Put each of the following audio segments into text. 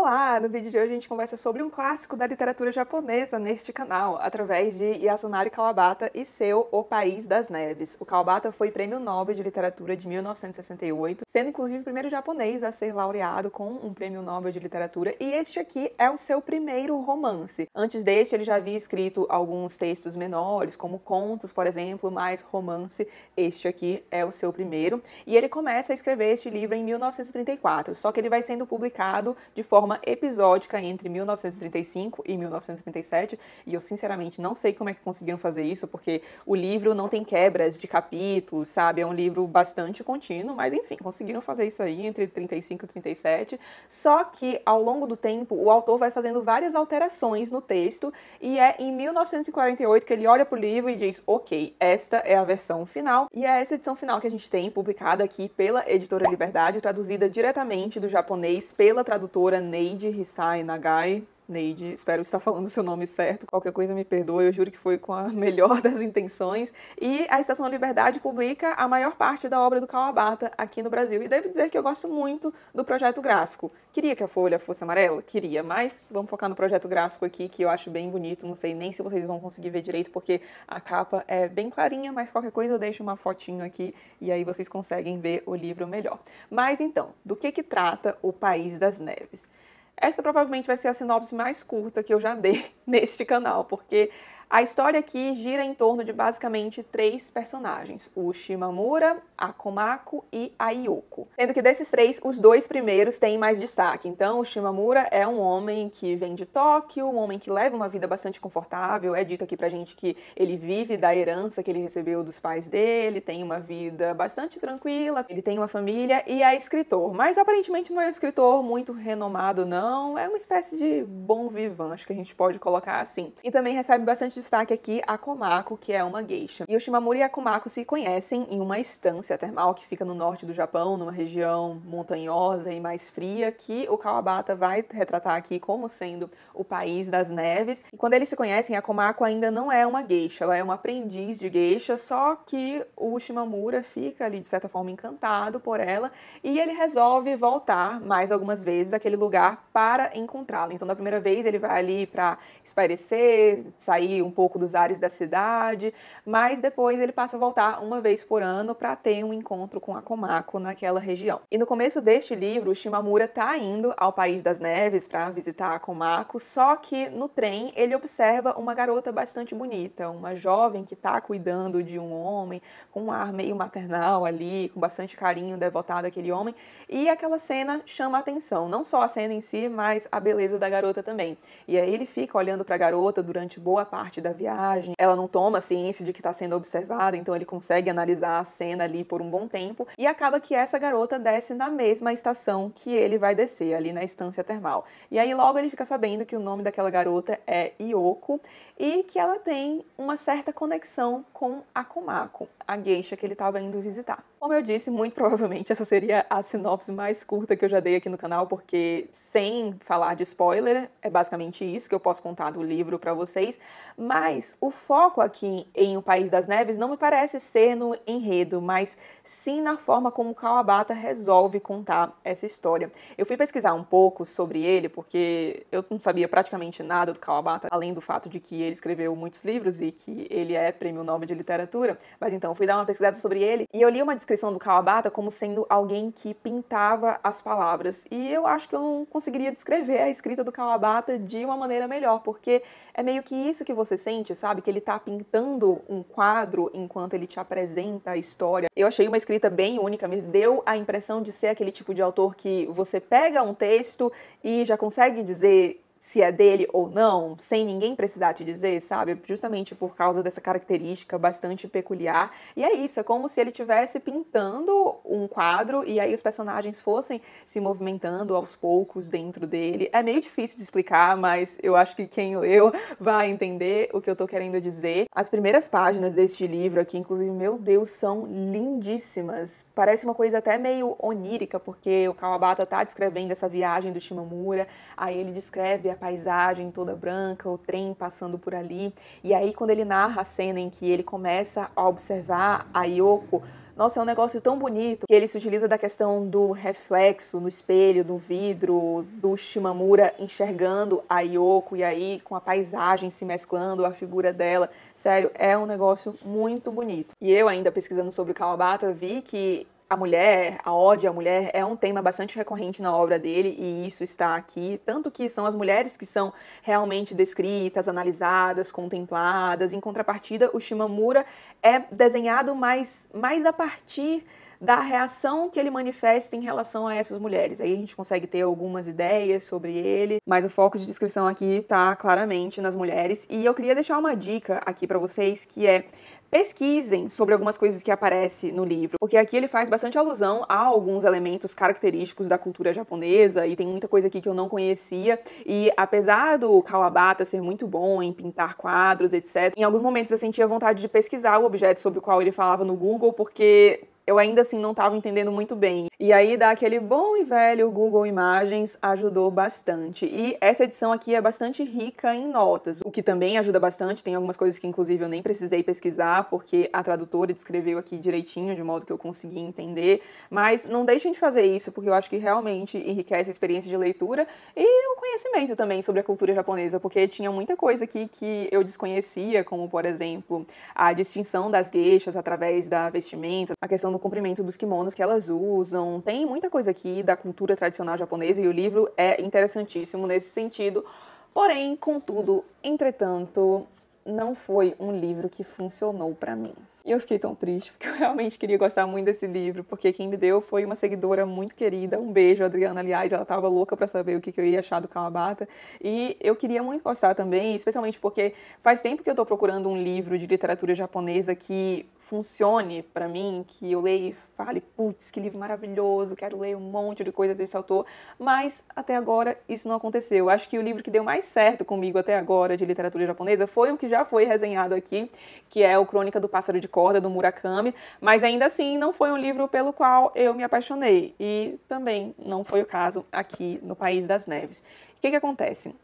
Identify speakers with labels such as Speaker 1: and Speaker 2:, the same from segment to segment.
Speaker 1: Olá! No vídeo de hoje a gente conversa sobre um clássico da literatura japonesa neste canal, através de Yasunari Kawabata e seu O País das Neves. O Kawabata foi prêmio Nobel de Literatura de 1968, sendo inclusive o primeiro japonês a ser laureado com um prêmio Nobel de Literatura, e este aqui é o seu primeiro romance. Antes deste, ele já havia escrito alguns textos menores, como contos, por exemplo, mas romance, este aqui é o seu primeiro, e ele começa a escrever este livro em 1934, só que ele vai sendo publicado de forma forma episódica entre 1935 e 1937, e eu sinceramente não sei como é que conseguiram fazer isso, porque o livro não tem quebras de capítulos, sabe? É um livro bastante contínuo, mas enfim, conseguiram fazer isso aí entre 35 e 37. Só que ao longo do tempo, o autor vai fazendo várias alterações no texto, e é em 1948 que ele olha para o livro e diz: Ok, esta é a versão final, e é essa edição final que a gente tem, publicada aqui pela editora Liberdade, traduzida diretamente do japonês pela tradutora Neide Hisai Nagai. Neide, espero estar falando o seu nome certo. Qualquer coisa me perdoe, eu juro que foi com a melhor das intenções. E a Estação da Liberdade publica a maior parte da obra do Kawabata aqui no Brasil. E devo dizer que eu gosto muito do projeto gráfico. Queria que a folha fosse amarela? Queria, mas vamos focar no projeto gráfico aqui, que eu acho bem bonito. Não sei nem se vocês vão conseguir ver direito, porque a capa é bem clarinha, mas qualquer coisa eu deixo uma fotinho aqui e aí vocês conseguem ver o livro melhor. Mas então, do que que trata O País das Neves? Essa provavelmente vai ser a sinopse mais curta que eu já dei neste canal, porque a história aqui gira em torno de basicamente três personagens: o Shimamura, a Komako e a Yoko. Sendo que desses três, os dois primeiros têm mais destaque. Então, o Shimamura é um homem que vem de Tóquio, um homem que leva uma vida bastante confortável. É dito aqui pra gente que ele vive da herança que ele recebeu dos pais dele, tem uma vida bastante tranquila, ele tem uma família e é escritor. Mas aparentemente não é um escritor muito renomado, não. É uma espécie de bom vivant, acho que a gente pode colocar assim. E também recebe bastante destaque aqui a Komako, que é uma geisha. E o Shimamura e a Komako se conhecem em uma estância termal que fica no norte do Japão, numa região montanhosa e mais fria, que o Kawabata vai retratar aqui como sendo o país das neves. E quando eles se conhecem, a Komako ainda não é uma geisha, ela é uma aprendiz de geisha, só que o Shimamura fica ali de certa forma encantado por ela e ele resolve voltar mais algumas vezes àquele lugar para encontrá-la. Então, da primeira vez, ele vai ali para espairecer, sair um um pouco dos ares da cidade, mas depois ele passa a voltar uma vez por ano para ter um encontro com a Komako naquela região. E no começo deste livro, Shimamura está indo ao País das Neves para visitar a Komako, só que no trem ele observa uma garota bastante bonita, uma jovem que está cuidando de um homem, com um ar meio maternal ali, com bastante carinho devotado àquele homem, e aquela cena chama a atenção, não só a cena em si, mas a beleza da garota também. E aí ele fica olhando para a garota durante boa parte da viagem. Ela não toma ciência de que está sendo observada, então ele consegue analisar a cena ali por um bom tempo. E acaba que essa garota desce na mesma estação que ele vai descer, ali na estância termal. E aí logo ele fica sabendo que o nome daquela garota é Yoko e que ela tem uma certa conexão com a Komako, a geisha que ele estava indo visitar. Como eu disse, muito provavelmente essa seria a sinopse mais curta que eu já dei aqui no canal, porque sem falar de spoiler, é basicamente isso que eu posso contar do livro para vocês. Mas o foco aqui em O País das Neves não me parece ser no enredo, mas sim na forma como Kawabata resolve contar essa história. Eu fui pesquisar um pouco sobre ele, porque eu não sabia praticamente nada do Kawabata, além do fato de que ele escreveu muitos livros e que ele é prêmio Nobel de Literatura. Mas então, fui dar uma pesquisada sobre ele e eu li uma descrição do Kawabata como sendo alguém que pintava as palavras. E eu acho que eu não conseguiria descrever a escrita do Kawabata de uma maneira melhor, porque é meio que isso que você sente, sabe? Que ele tá pintando um quadro enquanto ele te apresenta a história. Eu achei uma escrita bem única, me deu a impressão de ser aquele tipo de autor que você pega um texto e já consegue dizer se é dele ou não, sem ninguém precisar te dizer, sabe? Justamente por causa dessa característica bastante peculiar. E é isso, é como se ele estivesse pintando um quadro e aí os personagens fossem se movimentando aos poucos dentro dele. É meio difícil de explicar, mas eu acho que quem leu vai entender o que eu tô querendo dizer. As primeiras páginas deste livro aqui, inclusive, meu Deus, são lindíssimas. Parece uma coisa até meio onírica, porque o Kawabata tá descrevendo essa viagem do Shimamura, aí ele descreve a paisagem toda branca, o trem passando por ali. E aí, quando ele narra a cena em que ele começa a observar a Yoko Nossa, é um negócio tão bonito que ele se utiliza da questão do reflexo no espelho, no vidro, do Shimamura enxergando a Yoko e aí com a paisagem se mesclando, a figura dela. Sério, é um negócio muito bonito. E eu ainda pesquisando sobre Kawabata vi que a mulher, a ódio à mulher é um tema bastante recorrente na obra dele e isso está aqui, tanto que são as mulheres que são realmente descritas, analisadas, contempladas. Em contrapartida, o Shimamura é desenhado mais, mais a partir da reação que ele manifesta em relação a essas mulheres. Aí a gente consegue ter algumas ideias sobre ele, mas o foco de descrição aqui está claramente nas mulheres. E eu queria deixar uma dica aqui para vocês que é pesquisem sobre algumas coisas que aparecem no livro, porque aqui ele faz bastante alusão a alguns elementos característicos da cultura japonesa e tem muita coisa aqui que eu não conhecia. E apesar do Kawabata ser muito bom em pintar quadros, etc., em alguns momentos eu sentia vontade de pesquisar o objeto sobre o qual ele falava no Google, porque eu ainda assim não estava entendendo muito bem. E aí dar aquele bom e velho Google Imagens ajudou bastante. E essa edição aqui é bastante rica em notas, o que também ajuda bastante. Tem algumas coisas que inclusive eu nem precisei pesquisar, porque a tradutora descreveu aqui direitinho, de modo que eu consegui entender. Mas não deixem de fazer isso, porque eu acho que realmente enriquece a experiência de leitura e o conhecimento também sobre a cultura japonesa, porque tinha muita coisa aqui que eu desconhecia, como por exemplo, a distinção das gueixas através da vestimenta, a questão do comprimento dos kimonos que elas usam. Tem muita coisa aqui da cultura tradicional japonesa e o livro é interessantíssimo nesse sentido. Porém, contudo, entretanto, não foi um livro que funcionou para mim. E eu fiquei tão triste, porque eu realmente queria gostar muito desse livro, porque quem me deu foi uma seguidora muito querida. Um beijo, Adriana, aliás, ela tava louca para saber o que, que eu ia achar do Kawabata. E eu queria muito gostar também, especialmente porque faz tempo que eu tô procurando um livro de literatura japonesa que funcione para mim, que eu leia e fale, putz, que livro maravilhoso, quero ler um monte de coisa desse autor, mas até agora isso não aconteceu. Acho que o livro que deu mais certo comigo até agora de literatura japonesa foi o que já foi resenhado aqui, que é o Crônica do Pássaro de Corda, do Murakami, mas ainda assim não foi um livro pelo qual eu me apaixonei, e também não foi o caso aqui no País das Neves. O que, que acontece?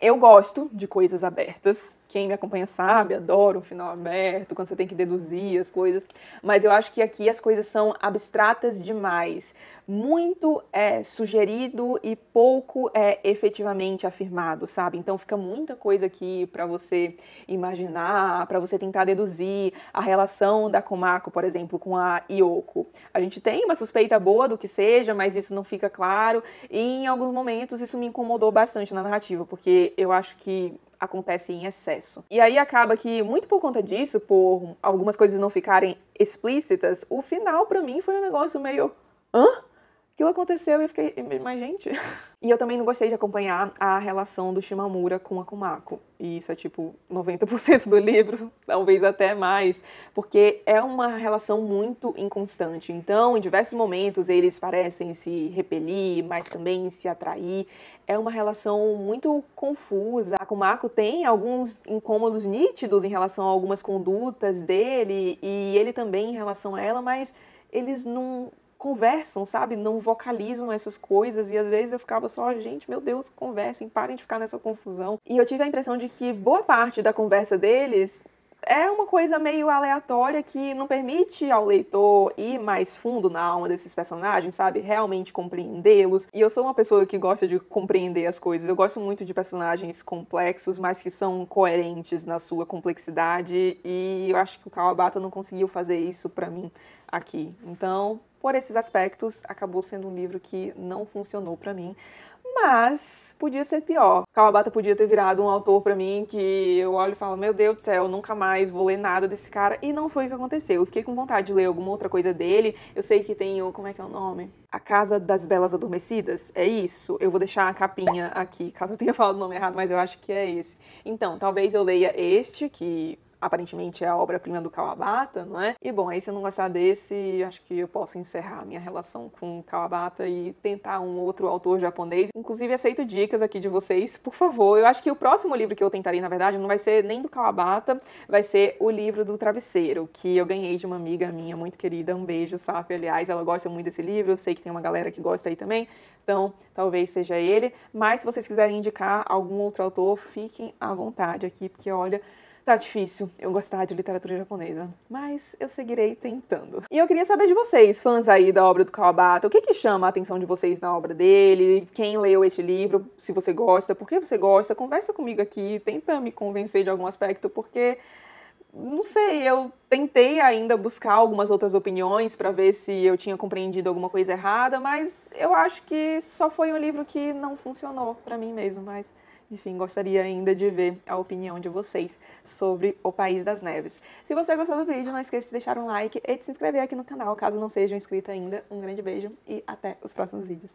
Speaker 1: Eu gosto de coisas abertas. Quem me acompanha sabe, adoro um final aberto, quando você tem que deduzir as coisas. Mas eu acho que aqui as coisas são abstratas demais. Muito é sugerido e pouco é efetivamente afirmado, sabe? Então fica muita coisa aqui para você imaginar, para você tentar deduzir a relação da Komako, por exemplo, com a Yoko. A gente tem uma suspeita boa do que seja, mas isso não fica claro. E em alguns momentos isso me incomodou bastante na narrativa, porque eu acho que acontece em excesso. E aí acaba que, muito por conta disso, por algumas coisas não ficarem explícitas, o final para mim foi um negócio meio. hã? Aquilo aconteceu e eu fiquei, mas gente. E eu também não gostei de acompanhar a relação do Shimamura com a Kumako. E isso é tipo 90% do livro, talvez até mais, porque é uma relação muito inconstante. Então, em diversos momentos eles parecem se repelir, mas também se atrair. É uma relação muito confusa. A Kumako tem alguns incômodos nítidos em relação a algumas condutas dele e ele também em relação a ela, mas eles não conversam, sabe? Não vocalizam essas coisas e às vezes eu ficava só, gente, meu Deus, conversem, parem de ficar nessa confusão. E eu tive a impressão de que boa parte da conversa deles é uma coisa meio aleatória que não permite ao leitor ir mais fundo na alma desses personagens, sabe? Realmente compreendê-los. E eu sou uma pessoa que gosta de compreender as coisas. Eu gosto muito de personagens complexos, mas que são coerentes na sua complexidade. E eu acho que o Kawabata não conseguiu fazer isso para mim aqui. Então, por esses aspectos, acabou sendo um livro que não funcionou para mim. Mas podia ser pior. Kawabata podia ter virado um autor para mim que eu olho e falo: Meu Deus do céu, nunca mais vou ler nada desse cara. E não foi o que aconteceu. Eu fiquei com vontade de ler alguma outra coisa dele. Eu sei que tem o. Como é que é o nome? A Casa das Belas Adormecidas? É isso? Eu vou deixar a capinha aqui, caso eu tenha falado o nome errado, mas eu acho que é esse. Então, talvez eu leia este, que aparentemente é a obra-prima do Kawabata, não é? E bom, aí se eu não gostar desse, acho que eu posso encerrar minha relação com Kawabata e tentar um outro autor japonês. Inclusive, aceito dicas aqui de vocês, por favor. Eu acho que o próximo livro que eu tentarei, na verdade, não vai ser nem do Kawabata, vai ser o livro do Travesseiro, que eu ganhei de uma amiga minha muito querida. Um beijo, Safi, aliás, ela gosta muito desse livro, eu sei que tem uma galera que gosta aí também, então talvez seja ele. Mas se vocês quiserem indicar algum outro autor, fiquem à vontade aqui, porque olha Tá difícil eu gostar de literatura japonesa, mas eu seguirei tentando. E eu queria saber de vocês, fãs aí da obra do Kawabata, o que que chama a atenção de vocês na obra dele? Quem leu este livro? Se você gosta, por que você gosta? Conversa comigo aqui, tenta me convencer de algum aspecto, porque não sei, eu tentei ainda buscar algumas outras opiniões para ver se eu tinha compreendido alguma coisa errada, mas eu acho que só foi um livro que não funcionou para mim mesmo, mas enfim, gostaria ainda de ver a opinião de vocês sobre O País das Neves. Se você gostou do vídeo, não esqueça de deixar um like e de se inscrever aqui no canal, caso não seja inscrito ainda. Um grande beijo e até os próximos vídeos.